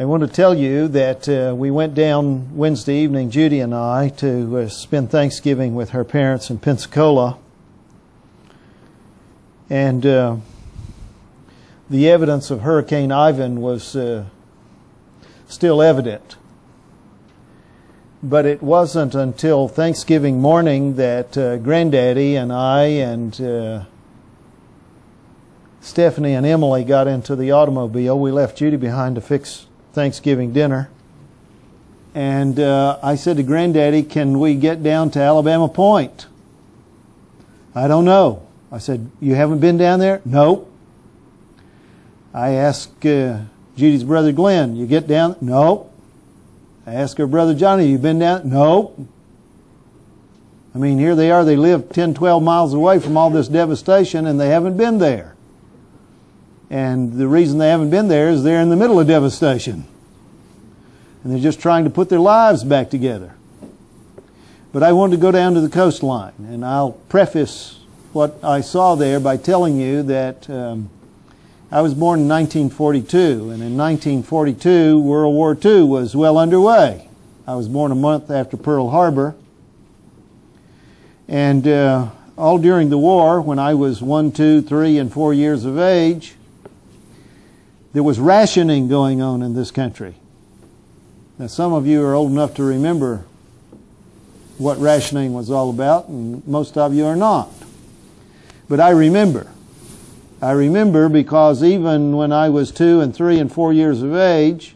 I want to tell you that uh, we went down Wednesday evening, Judy and I, to uh, spend Thanksgiving with her parents in Pensacola. And uh, the evidence of Hurricane Ivan was uh, still evident. But it wasn't until Thanksgiving morning that uh, Granddaddy and I and uh, Stephanie and Emily got into the automobile. We left Judy behind to fix Thanksgiving dinner. And uh, I said to Granddaddy, Can we get down to Alabama Point? I don't know. I said, You haven't been down there? No. I asked uh, Judy's brother Glenn, You get down? No. I asked her brother Johnny, You been down? No. I mean, here they are. They live 10, 12 miles away from all this devastation, and they haven't been there. And the reason they haven't been there is they're in the middle of devastation. And they're just trying to put their lives back together. But I wanted to go down to the coastline, and I'll preface what I saw there by telling you that um, I was born in 1942, and in 1942, World War II was well underway. I was born a month after Pearl Harbor. And uh, all during the war, when I was one, two, three, and four years of age, there was rationing going on in this country. Now, some of you are old enough to remember what rationing was all about, and most of you are not. But I remember. I remember because even when I was two and three and four years of age,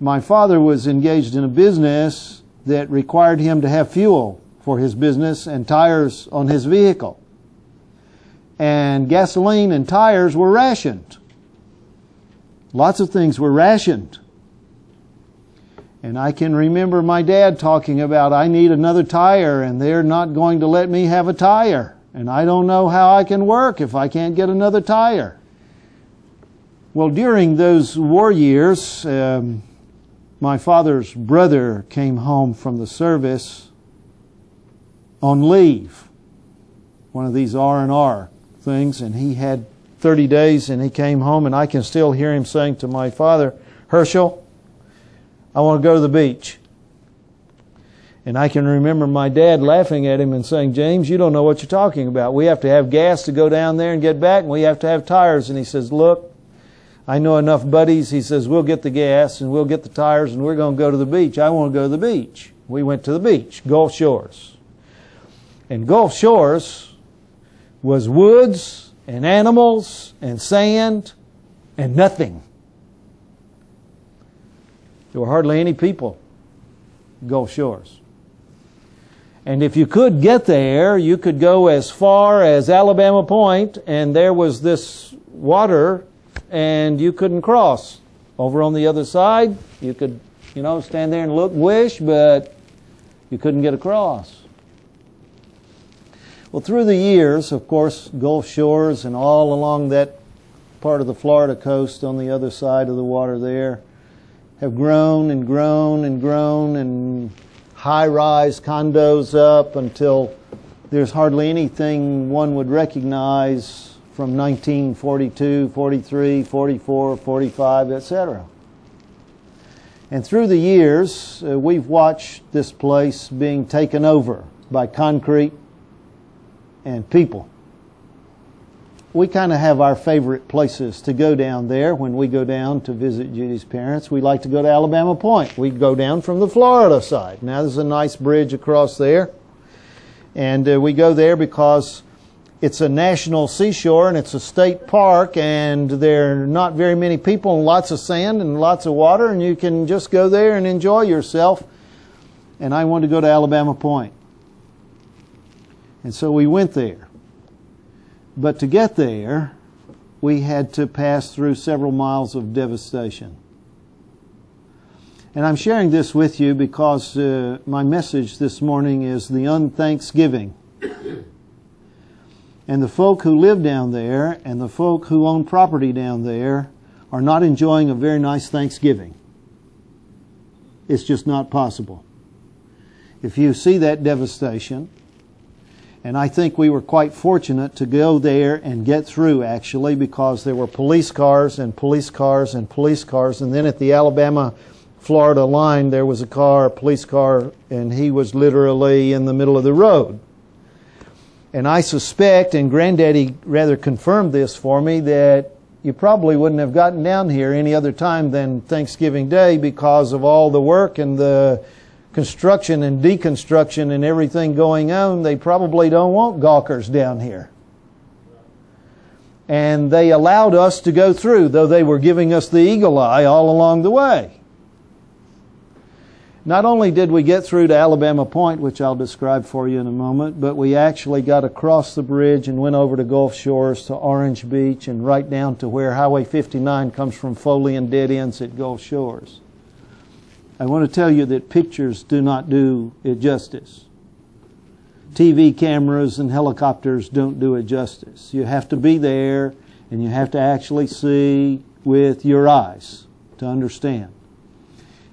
my father was engaged in a business that required him to have fuel for his business and tires on his vehicle. And gasoline and tires were rationed. Lots of things were rationed. And I can remember my dad talking about, I need another tire, and they're not going to let me have a tire. And I don't know how I can work if I can't get another tire. Well, during those war years, um, my father's brother came home from the service on leave, one of these R and R things, and he had 30 days and he came home and I can still hear him saying to my father, Herschel, I want to go to the beach. And I can remember my dad laughing at him and saying, James, you don't know what you're talking about. We have to have gas to go down there and get back, and we have to have tires. And he says, Look, I know enough buddies. He says, We'll get the gas and we'll get the tires and we're going to go to the beach. I want to go to the beach. We went to the beach, Gulf Shores. And Gulf Shores was woods and animals and sand and nothing. There were hardly any people Gulf Shores. And if you could get there, you could go as far as Alabama Point, and there was this water, and you couldn't cross. Over on the other side, you could, you know, stand there and look, and wish, but you couldn't get across. Well, through the years, of course, Gulf Shores and all along that part of the Florida coast on the other side of the water there have grown and grown and grown and high rise condos up until there's hardly anything one would recognize from 1942, 43, 44, 45, etc. And through the years, uh, we've watched this place being taken over by concrete and people. We kind of have our favorite places to go down there when we go down to visit Judy's parents. We like to go to Alabama Point. We go down from the Florida side. Now there's a nice bridge across there. And uh, we go there because it's a national seashore and it's a state park and there are not very many people and lots of sand and lots of water and you can just go there and enjoy yourself. And I want to go to Alabama Point. And so we went there. But to get there, we had to pass through several miles of devastation. And I'm sharing this with you because uh, my message this morning is the unthanksgiving. and the folk who live down there and the folk who own property down there are not enjoying a very nice Thanksgiving. It's just not possible. if you see that devastation, and I think we were quite fortunate to go there and get through actually because there were police cars and police cars and police cars. And then at the Alabama Florida line, there was a car, a police car, and he was literally in the middle of the road. And I suspect, and Granddaddy rather confirmed this for me, that you probably wouldn't have gotten down here any other time than Thanksgiving Day because of all the work and the construction and deconstruction and everything going on, they probably don't want gawkers down here. And they allowed us to go through, though they were giving us the eagle eye all along the way. Not only did we get through to Alabama Point, which I'll describe for you in a moment, but we actually got across the bridge and went over to Gulf Shores to Orange Beach and right down to where Highway 59 comes from Foley and dead ends at Gulf Shores. I want to tell you that pictures do not do it justice. TV cameras and helicopters don't do it justice. You have to be there and you have to actually see with your eyes to understand.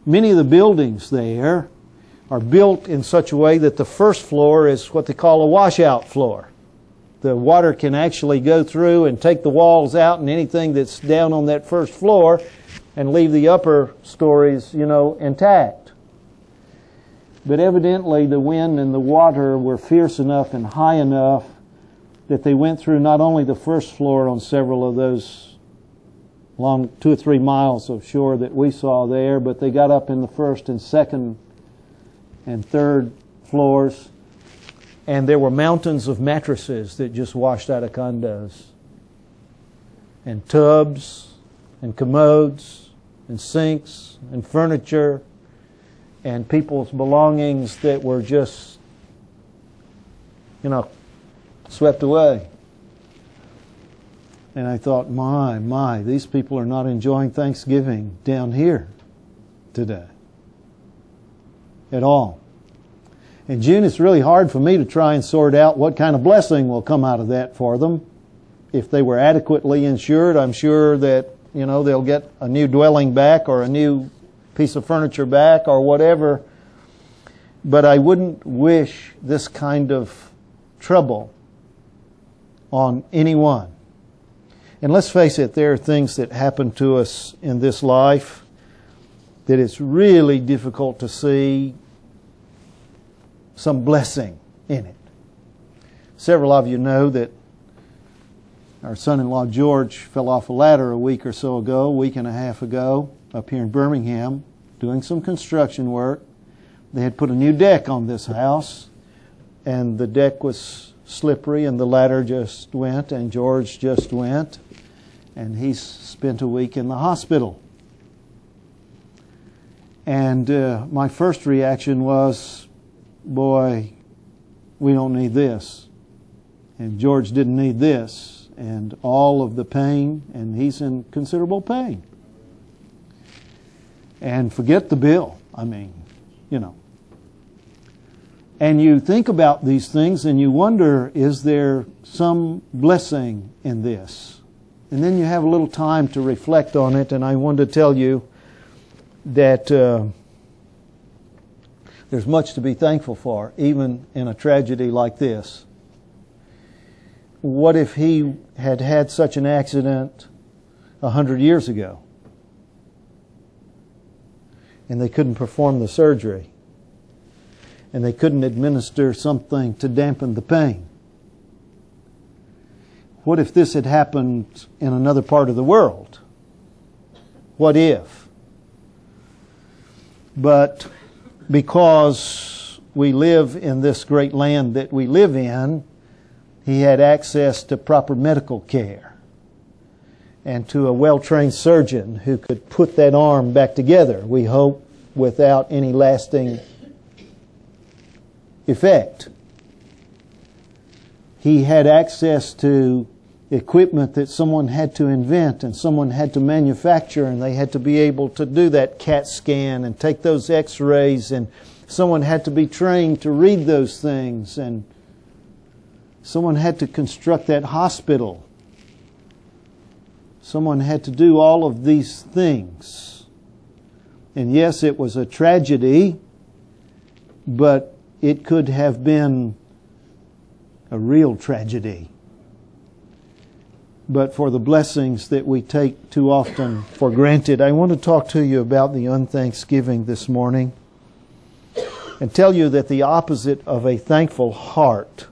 Many of the buildings there are built in such a way that the first floor is what they call a washout floor. The water can actually go through and take the walls out and anything that's down on that first floor and leave the upper stories, you know, intact. But evidently the wind and the water were fierce enough and high enough that they went through not only the first floor on several of those long two or three miles of shore that we saw there, but they got up in the first and second and third floors. And there were mountains of mattresses that just washed out of condos, and tubs, and commodes, and sinks and furniture and people's belongings that were just, you know, swept away. And I thought, my, my, these people are not enjoying Thanksgiving down here today at all. In June, it's really hard for me to try and sort out what kind of blessing will come out of that for them. If they were adequately insured, I'm sure that you know, they'll get a new dwelling back or a new piece of furniture back or whatever. But I wouldn't wish this kind of trouble on anyone. And let's face it, there are things that happen to us in this life that it's really difficult to see some blessing in it. Several of you know that our son-in-law George fell off a ladder a week or so ago, a week and a half ago, up here in Birmingham, doing some construction work. They had put a new deck on this house, and the deck was slippery, and the ladder just went, and George just went, and he spent a week in the hospital. And uh, my first reaction was, boy, we don't need this. And George didn't need this and all of the pain, and he's in considerable pain. And forget the bill. I mean, you know. And you think about these things and you wonder, is there some blessing in this? And then you have a little time to reflect on it, and I want to tell you that uh, there's much to be thankful for, even in a tragedy like this what if he had had such an accident a hundred years ago and they couldn't perform the surgery and they couldn't administer something to dampen the pain? What if this had happened in another part of the world? What if? But because we live in this great land that we live in, he had access to proper medical care and to a well trained surgeon who could put that arm back together, we hope, without any lasting effect. He had access to equipment that someone had to invent and someone had to manufacture, and they had to be able to do that CAT scan and take those x rays, and someone had to be trained to read those things and Someone had to construct that hospital. Someone had to do all of these things. And yes, it was a tragedy, but it could have been a real tragedy. But for the blessings that we take too often for granted, I want to talk to you about the unthanksgiving this morning and tell you that the opposite of a thankful heart,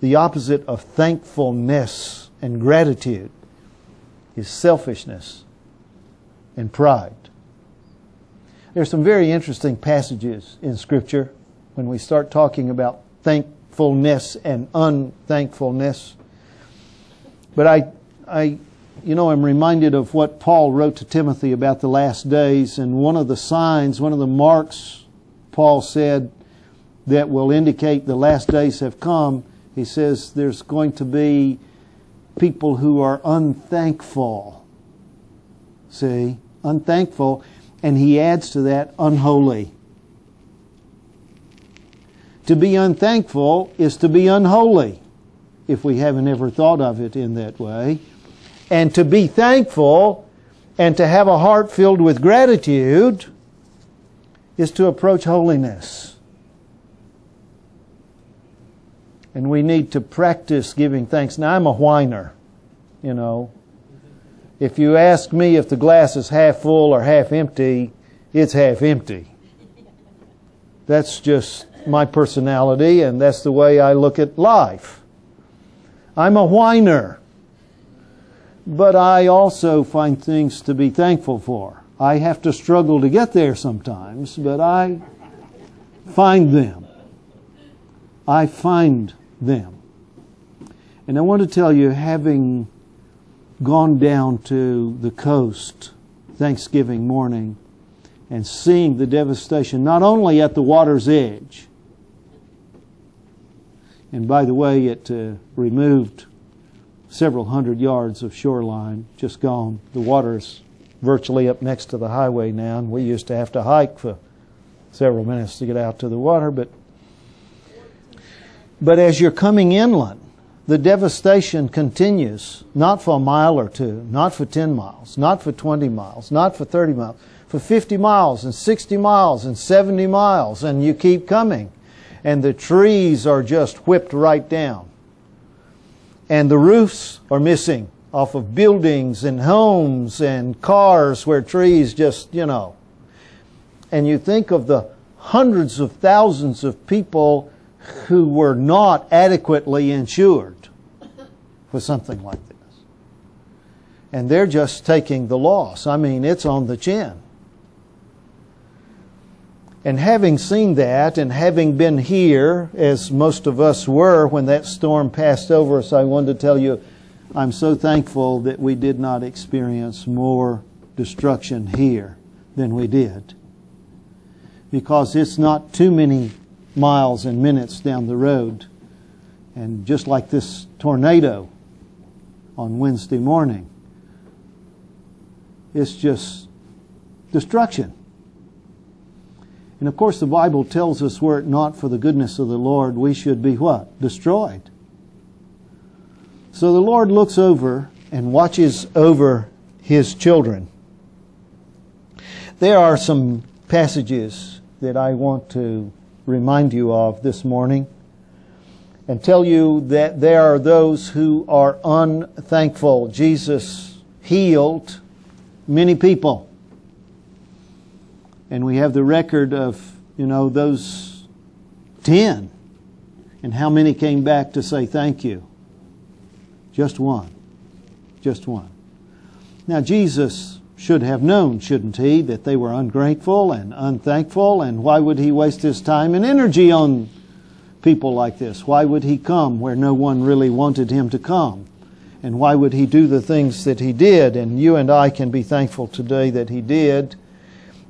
the opposite of thankfulness and gratitude, is selfishness and pride. There's some very interesting passages in Scripture when we start talking about thankfulness and unthankfulness. But I, I, you know, I'm reminded of what Paul wrote to Timothy about the last days, and one of the signs, one of the marks, Paul said, that will indicate the last days have come. He says there's going to be people who are unthankful. See? Unthankful. And he adds to that, unholy. To be unthankful is to be unholy, if we haven't ever thought of it in that way. And to be thankful and to have a heart filled with gratitude is to approach holiness. And we need to practice giving thanks. Now, I'm a whiner, you know. If you ask me if the glass is half full or half empty, it's half empty. That's just my personality, and that's the way I look at life. I'm a whiner, but I also find things to be thankful for. I have to struggle to get there sometimes, but I find them. I find them. And I want to tell you, having gone down to the coast Thanksgiving morning and seeing the devastation, not only at the water's edge, and by the way, it uh, removed several hundred yards of shoreline, just gone. The water's virtually up next to the highway now, and we used to have to hike for several minutes to get out to the water. But, but as you're coming inland, the devastation continues, not for a mile or two, not for 10 miles, not for 20 miles, not for 30 miles, for 50 miles and 60 miles and 70 miles, and you keep coming. And the trees are just whipped right down. And the roofs are missing off of buildings and homes and cars where trees just, you know. And you think of the hundreds of thousands of people who were not adequately insured for something like this. And they're just taking the loss. I mean, it's on the chin. And having seen that and having been here, as most of us were when that storm passed over us, I wanted to tell you I'm so thankful that we did not experience more destruction here than we did. Because it's not too many miles and minutes down the road. And just like this tornado on Wednesday morning, it's just destruction. And of course, the Bible tells us were it not for the goodness of the Lord, we should be what? Destroyed. So the Lord looks over and watches over his children. There are some passages that I want to remind you of this morning and tell you that there are those who are unthankful. Jesus healed many people. And we have the record of, you know, those 10 and how many came back to say thank you. Just one. Just one. Now, Jesus should have known, shouldn't he, that they were ungrateful and unthankful, and why would he waste his time and energy on people like this? Why would he come where no one really wanted him to come? And why would he do the things that he did? And you and I can be thankful today that he did.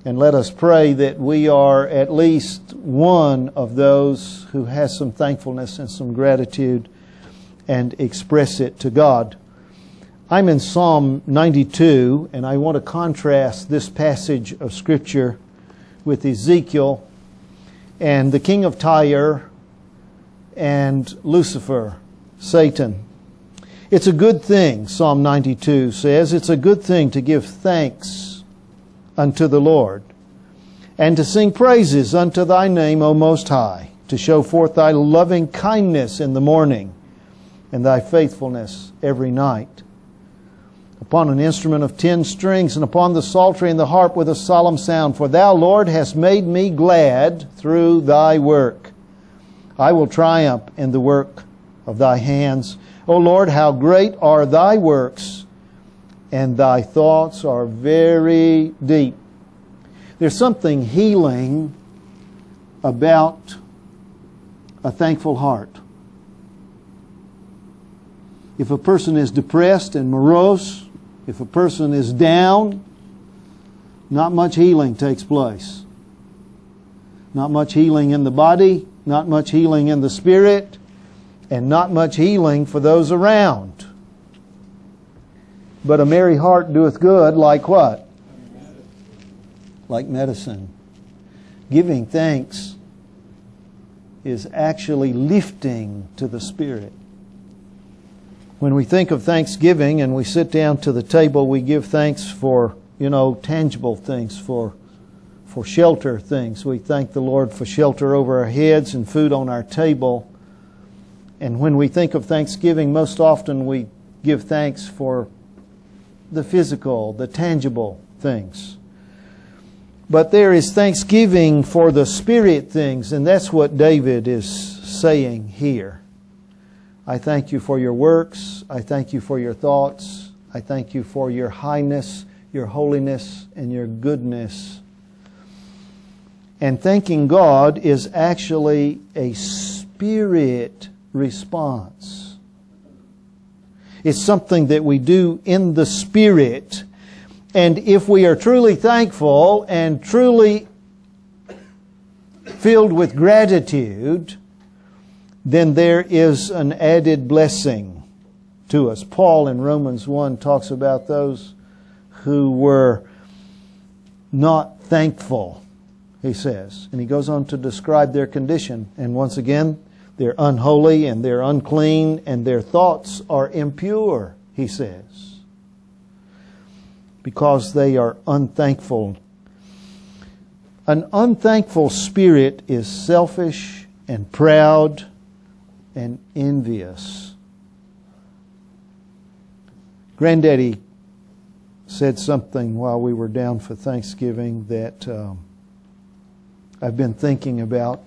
And let us pray that we are at least one of those who has some thankfulness and some gratitude and express it to God. I'm in Psalm 92, and I want to contrast this passage of Scripture with Ezekiel and the king of Tyre and Lucifer, Satan. It's a good thing, Psalm 92 says, it's a good thing to give thanks unto the Lord and to sing praises unto thy name, O Most High, to show forth thy loving kindness in the morning and thy faithfulness every night. Upon an instrument of ten strings, and upon the psaltery and the harp with a solemn sound. For thou, Lord, hast made me glad through thy work. I will triumph in the work of thy hands. O Lord, how great are thy works, and thy thoughts are very deep. There's something healing about a thankful heart. If a person is depressed and morose, if a person is down, not much healing takes place. Not much healing in the body, not much healing in the spirit, and not much healing for those around. But a merry heart doeth good, like what? Like medicine. Giving thanks is actually lifting to the spirit. When we think of Thanksgiving and we sit down to the table, we give thanks for, you know, tangible things, for, for shelter things. We thank the Lord for shelter over our heads and food on our table. And when we think of Thanksgiving, most often we give thanks for the physical, the tangible things. But there is thanksgiving for the spirit things, and that's what David is saying here. I thank you for your works. I thank you for your thoughts. I thank you for your highness, your holiness, and your goodness. And thanking God is actually a spirit response. It's something that we do in the spirit. And if we are truly thankful and truly filled with gratitude, then there is an added blessing to us. Paul in Romans 1 talks about those who were not thankful, he says. And he goes on to describe their condition. And once again, they're unholy and they're unclean and their thoughts are impure, he says. Because they are unthankful. An unthankful spirit is selfish and proud and envious. Granddaddy said something while we were down for Thanksgiving that um, I've been thinking about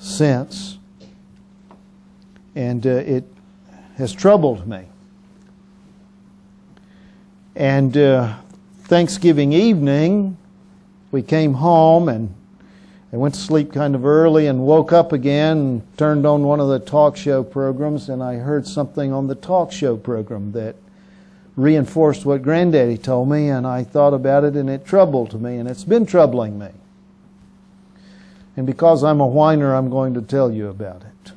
since, and uh, it has troubled me. And uh, Thanksgiving evening, we came home and I went to sleep kind of early and woke up again and turned on one of the talk show programs and I heard something on the talk show program that reinforced what Granddaddy told me and I thought about it and it troubled me and it's been troubling me. And because I'm a whiner, I'm going to tell you about it.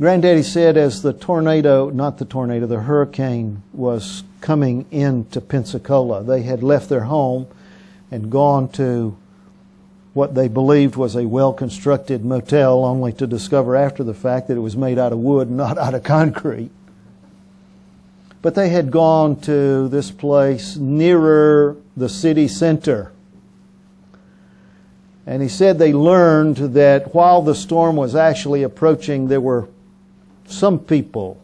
Granddaddy said as the tornado, not the tornado, the hurricane was coming into Pensacola, they had left their home and gone to what they believed was a well constructed motel, only to discover after the fact that it was made out of wood, not out of concrete. But they had gone to this place nearer the city center. And he said they learned that while the storm was actually approaching, there were some people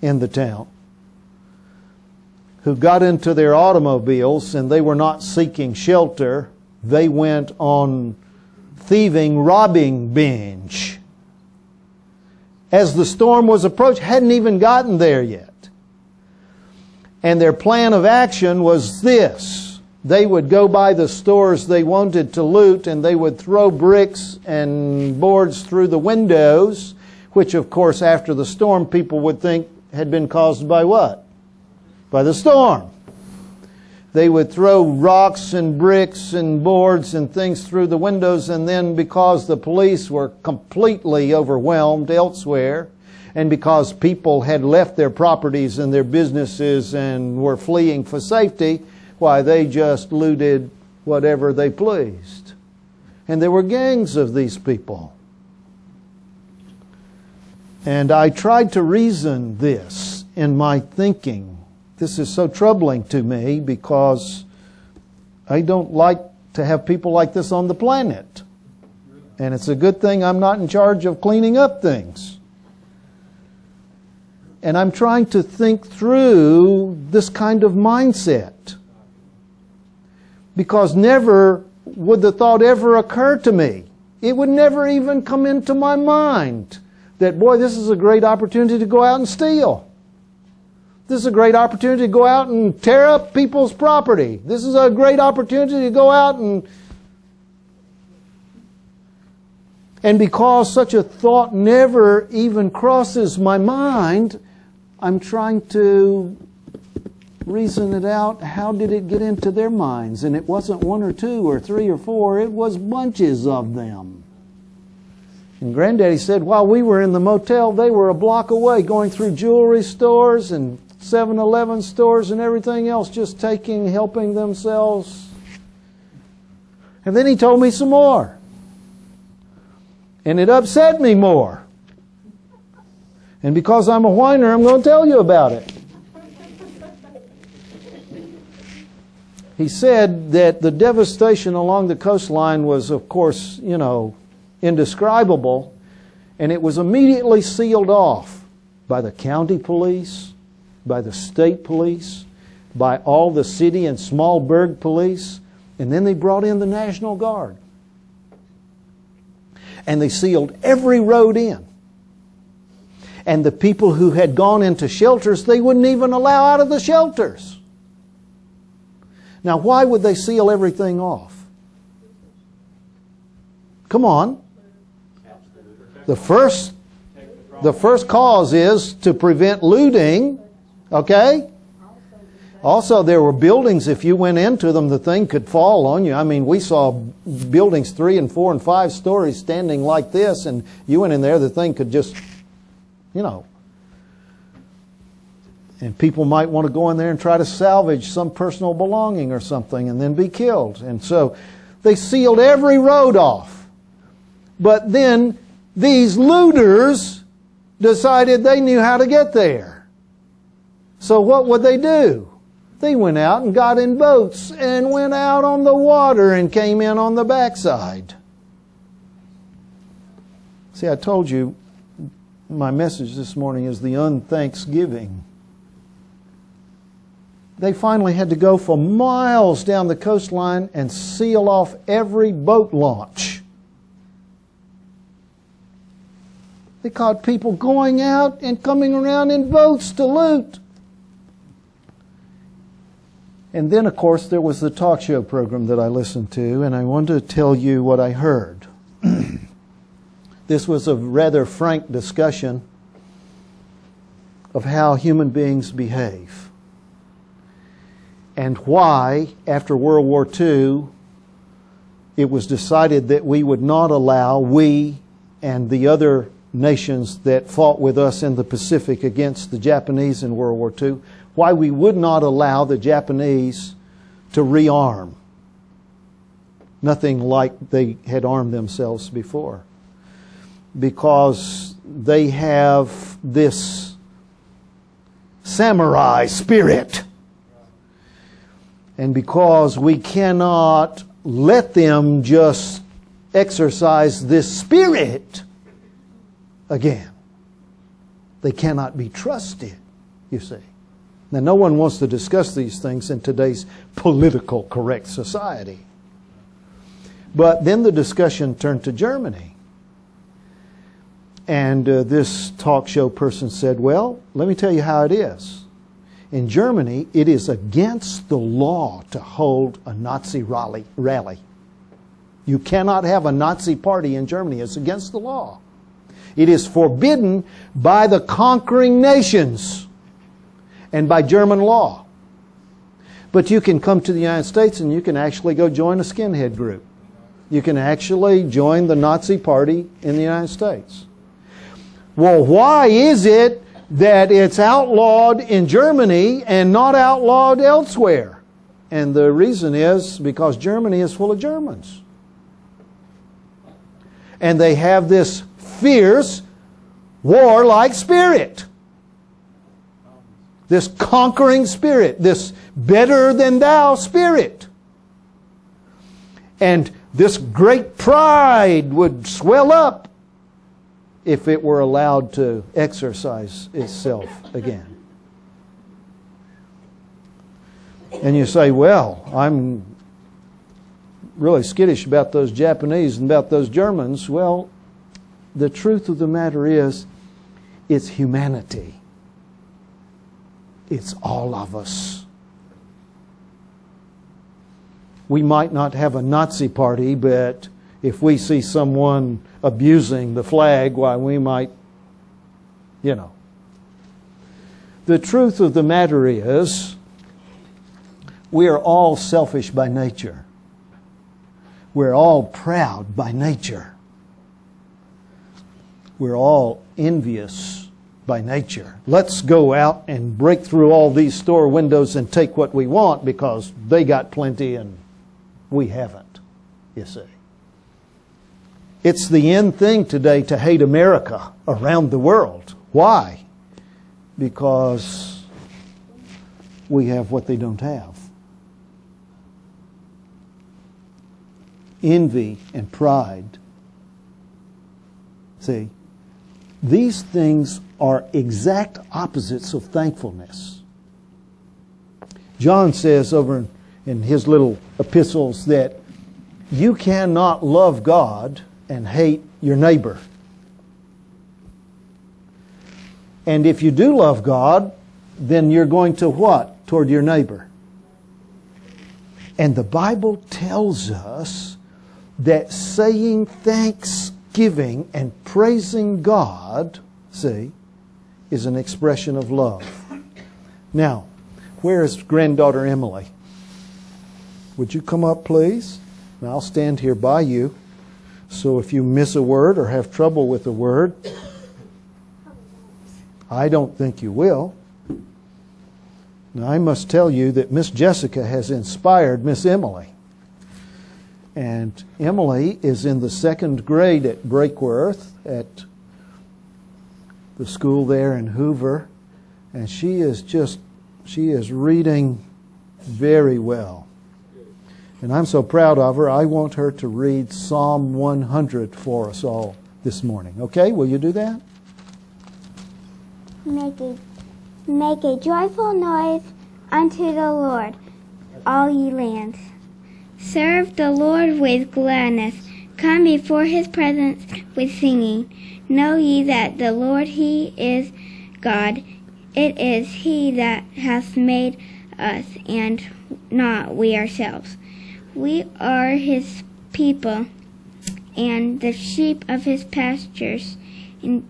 in the town who got into their automobiles and they were not seeking shelter. They went on thieving, robbing binge. As the storm was approaching, hadn't even gotten there yet. And their plan of action was this. They would go by the stores they wanted to loot and they would throw bricks and boards through the windows, which of course after the storm people would think had been caused by what? by the storm. They would throw rocks and bricks and boards and things through the windows, and then because the police were completely overwhelmed elsewhere, and because people had left their properties and their businesses and were fleeing for safety, why, they just looted whatever they pleased. And there were gangs of these people. And I tried to reason this in my thinking this is so troubling to me because I don't like to have people like this on the planet. And it's a good thing I'm not in charge of cleaning up things. And I'm trying to think through this kind of mindset. Because never would the thought ever occur to me. It would never even come into my mind that, boy, this is a great opportunity to go out and steal. This is a great opportunity to go out and tear up people's property. This is a great opportunity to go out and. And because such a thought never even crosses my mind, I'm trying to reason it out. How did it get into their minds? And it wasn't one or two or three or four, it was bunches of them. And Granddaddy said while we were in the motel, they were a block away going through jewelry stores and 7 Eleven stores and everything else, just taking, helping themselves. And then he told me some more. And it upset me more. And because I'm a whiner, I'm going to tell you about it. He said that the devastation along the coastline was, of course, you know, indescribable, and it was immediately sealed off by the county police, by the state police, by all the city and small burg police, and then they brought in the National Guard. And they sealed every road in. And the people who had gone into shelters, they wouldn't even allow out of the shelters. Now, why would they seal everything off? Come on. The first, the first cause is to prevent looting, okay? Also, there were buildings, if you went into them, the thing could fall on you. I mean, we saw buildings three and four and five stories standing like this, and you went in there, the thing could just, you know. And people might want to go in there and try to salvage some personal belonging or something and then be killed. And so they sealed every road off. But then these looters decided they knew how to get there. So what would they do? They went out and got in boats and went out on the water and came in on the backside. See, I told you my message this morning is the unthanksgiving. They finally had to go for miles down the coastline and seal off every boat launch. They caught people going out and coming around in boats to loot. And then, of course, there was the talk show program that I listened to, and I want to tell you what I heard. this was a rather frank discussion of how human beings behave and why, after World War II, it was decided that we would not allow, we and the other nations that fought with us in the Pacific against the Japanese in World War II, why we would not allow the Japanese to rearm. Nothing like they had armed themselves before. Because they have this samurai spirit. And because we cannot let them just exercise this spirit again. They cannot be trusted, you see. Now, no one wants to discuss these things in today's political correct society. But then the discussion turned to Germany. And uh, this talk show person said, Well, let me tell you how it is. In Germany, it is against the law to hold a Nazi rally. rally. You cannot have a Nazi party in Germany, it's against the law. It is forbidden by the conquering nations and by German law. But you can come to the United States and you can actually go join a skinhead group. You can actually join the Nazi Party in the United States. Well, why is it that it's outlawed in Germany and not outlawed elsewhere? And the reason is because Germany is full of Germans. And they have this fierce, warlike spirit. this conquering spirit, this better than thou spirit. And this great pride would swell up if it were allowed to exercise itself again. And you say, well, I'm really skittish about those Japanese and about those Germans. Well, the truth of the matter is, it's humanity. It's all of us. We might not have a Nazi party, but if we see someone abusing the flag, why, we might, you know. The truth of the matter is, we are all selfish by nature. We're all proud by nature. We're all envious by nature. Let's go out and break through all these store windows and take what we want because they got plenty and we haven't, you see. It's the end thing today to hate America around the world. Why? Because we have what they don't have. Envy and pride. See, these things are exact opposites of thankfulness. John says over in, his little epistles that you cannot love God and hate your neighbor. And if you do love God, then you're going to what? Toward your neighbor. And the Bible tells us that saying thanksgiving and praising God, see, is an expression of love. Now, where is granddaughter Emily? Would you come up, please? And I'll stand here by you. So if you miss a word or have trouble with a word, I don't think you will. Now, I must tell you that Miss Jessica has inspired Miss Emily. And Emily is in the second grade at Breakworth at the school there in Hoover. And she is just, she is reading very well. And I'm so proud of her, I want her to read Psalm 100 for us all this morning. Okay, will you do that? Make a, make a joyful noise unto the Lord, all ye lands. Serve the Lord with gladness. Come before his presence with singing. Know ye that the Lord he is God. It is he that hath made us, and not we ourselves. We are his people, and the sheep of his pastures. In,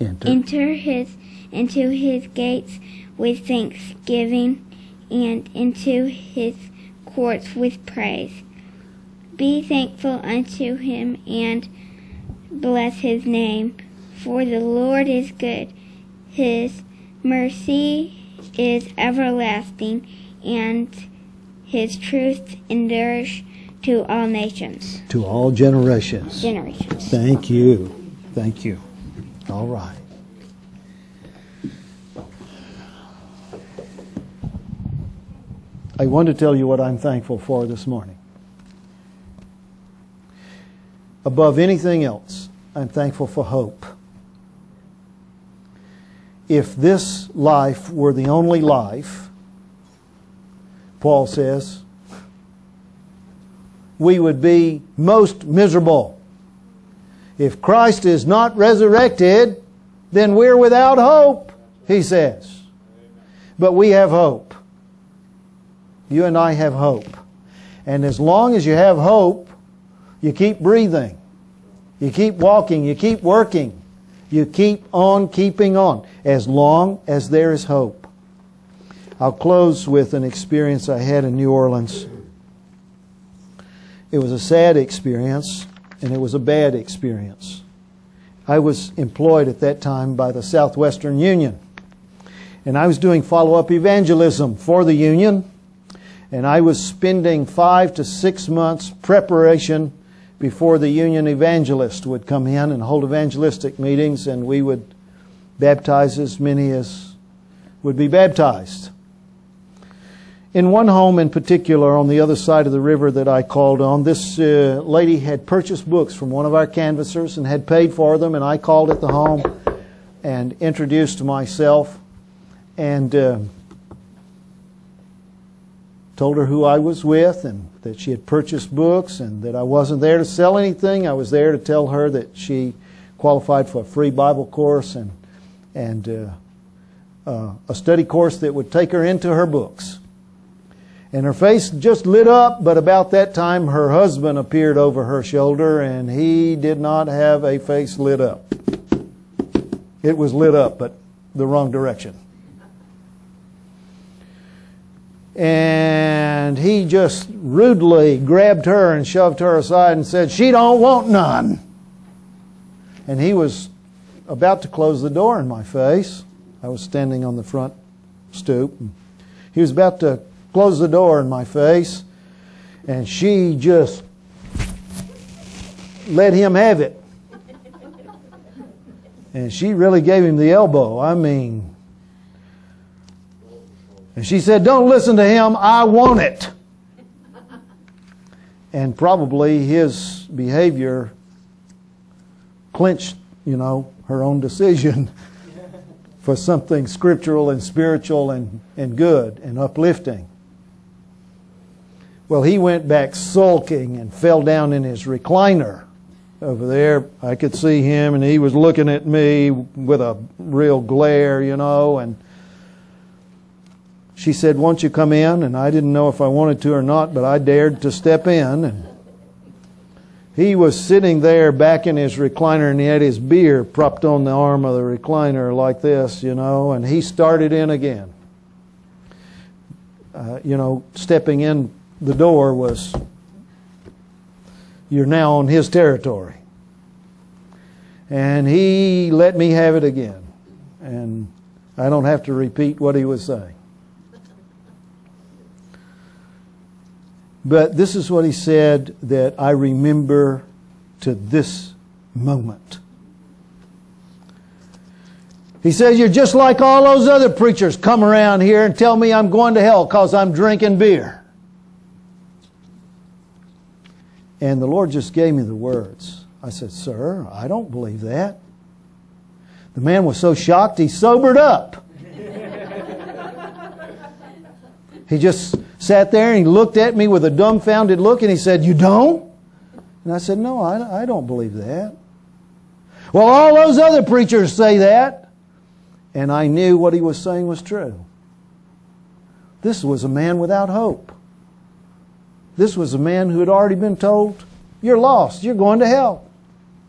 Enter. enter his into his gates with thanksgiving, and into his courts with praise. Be thankful unto him and bless his name, for the Lord is good. His mercy is everlasting, and his truth endures to all nations. To all generations. Generations. Thank you. Thank you. All right. I want to tell you what I'm thankful for this morning. Above anything else, I'm thankful for hope. If this life were the only life, Paul says, we would be most miserable. If Christ is not resurrected, then we're without hope, he says. But we have hope. You and I have hope. And as long as you have hope, you keep breathing. You keep walking. You keep working. You keep on keeping on. As long as there is hope. I'll close with an experience I had in New Orleans. It was a sad experience, and it was a bad experience. I was employed at that time by the Southwestern Union, and I was doing follow up evangelism for the Union, and I was spending five to six months preparation before the Union evangelist would come in and hold evangelistic meetings, and we would baptize as many as would be baptized. In one home in particular, on the other side of the river that I called on, this uh, lady had purchased books from one of our canvassers and had paid for them, and I called at the home and introduced myself and uh, told her who I was with and that she had purchased books and that I wasn't there to sell anything. I was there to tell her that she qualified for a free Bible course and and uh, uh, a study course that would take her into her books. And her face just lit up, but about that time her husband appeared over her shoulder and he did not have a face lit up. It was lit up, but the wrong direction. And he just rudely grabbed her and shoved her aside and said, She don't want none. And he was about to close the door in my face. I was standing on the front stoop. He was about to close the door in my face, and she just let him have it. And she really gave him the elbow. I mean, and she said, Don't listen to him, I want it. And probably his behavior clinched, you know, her own decision for something scriptural and spiritual and, and good and uplifting. Well, he went back sulking and fell down in his recliner over there. I could see him, and he was looking at me with a real glare, you know. And she said, Won't you come in? And I didn't know if I wanted to or not, but I dared to step in. And he was sitting there back in his recliner and he had his beer propped on the arm of the recliner like this, you know, and he started in again. Uh, you know, stepping in the door was, you're now on his territory. And he let me have it again. And I don't have to repeat what he was saying. But this is what he said that I remember to this moment. He says, You're just like all those other preachers come around here and tell me I'm going to hell because I'm drinking beer. And the Lord just gave me the words. I said, Sir, I don't believe that. The man was so shocked he sobered up. he just sat there and he looked at me with a dumbfounded look and he said, You don't? And I said, No, I, I don't believe that. Well, all those other preachers say that. And I knew what he was saying was true. This was a man without hope. This was a man who had already been told, You're lost. You're going to hell.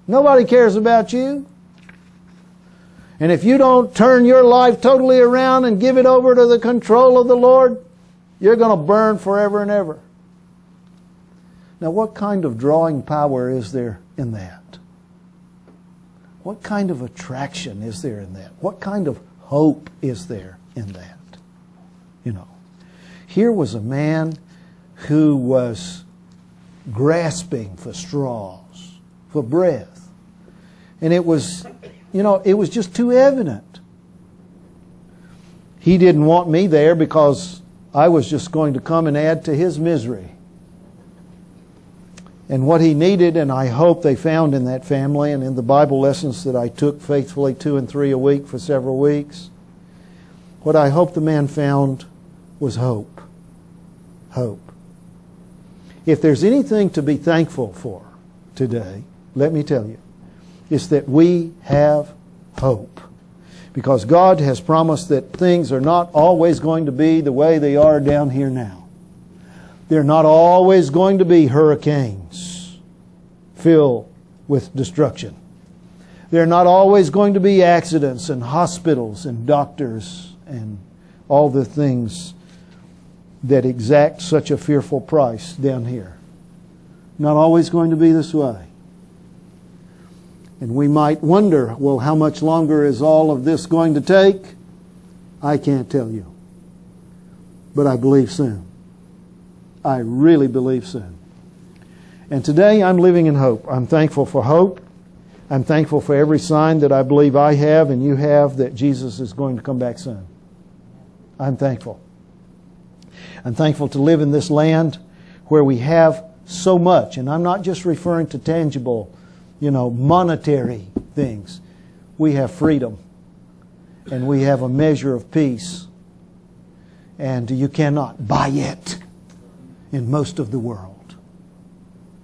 Nobody cares about you. And if you don't turn your life totally around and give it over to the control of the Lord, you're going to burn forever and ever. Now, what kind of drawing power is there in that? What kind of attraction is there in that? What kind of hope is there in that? You know, here was a man who was grasping for straws, for breath. And it was, you know, it was just too evident. He didn't want me there because I was just going to come and add to his misery. And what he needed, and I hope they found in that family and in the Bible lessons that I took faithfully two and three a week for several weeks, what I hope the man found was hope. Hope. If there's anything to be thankful for today, let me tell you, it's that we have hope. Because God has promised that things are not always going to be the way they are down here now. They're not always going to be hurricanes filled with destruction. They're not always going to be accidents and hospitals and doctors and all the things that exact such a fearful price down here. Not always going to be this way. And we might wonder, well, how much longer is all of this going to take? I can't tell you. But I believe soon. I really believe soon. And today I'm living in hope. I'm thankful for hope. I'm thankful for every sign that I believe I have and you have that Jesus is going to come back soon. I'm thankful. I'm thankful to live in this land where we have so much, and I'm not just referring to tangible, you know, monetary things. We have freedom, and we have a measure of peace, and you cannot buy it in most of the world.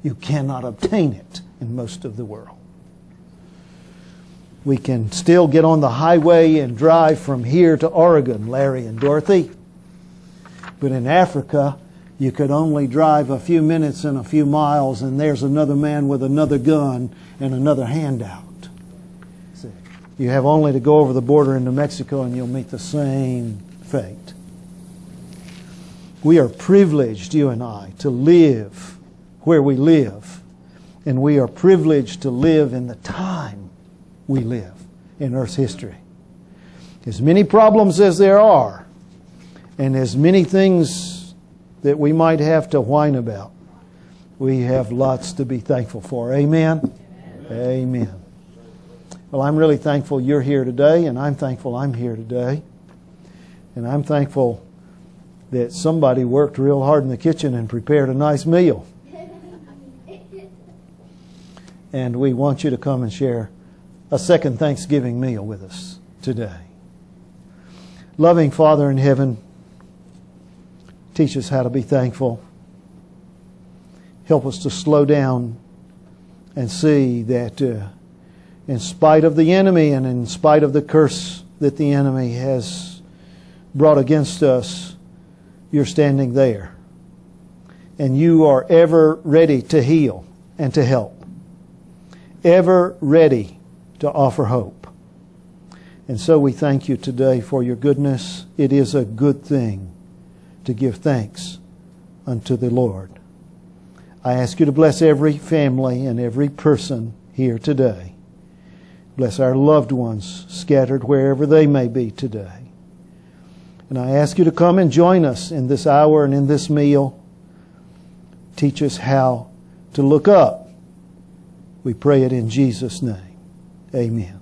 You cannot obtain it in most of the world. We can still get on the highway and drive from here to Oregon, Larry and Dorothy. But in Africa, you could only drive a few minutes and a few miles, and there's another man with another gun and another handout. You have only to go over the border into Mexico, and you'll meet the same fate. We are privileged, you and I, to live where we live, and we are privileged to live in the time we live in Earth's history. As many problems as there are, and as many things that we might have to whine about, we have lots to be thankful for. Amen? Amen. Amen. Well, I'm really thankful you're here today, and I'm thankful I'm here today. And I'm thankful that somebody worked real hard in the kitchen and prepared a nice meal. And we want you to come and share a second Thanksgiving meal with us today. Loving Father in heaven, teach us how to be thankful. Help us to slow down and see that uh, in spite of the enemy and in spite of the curse that the enemy has brought against us, you're standing there. And you are ever ready to heal and to help. Ever ready to offer hope. And so we thank you today for your goodness. It is a good thing to give thanks unto the Lord. I ask you to bless every family and every person here today. Bless our loved ones scattered wherever they may be today. And I ask you to come and join us in this hour and in this meal. Teach us how to look up. We pray it in Jesus' name. Amen.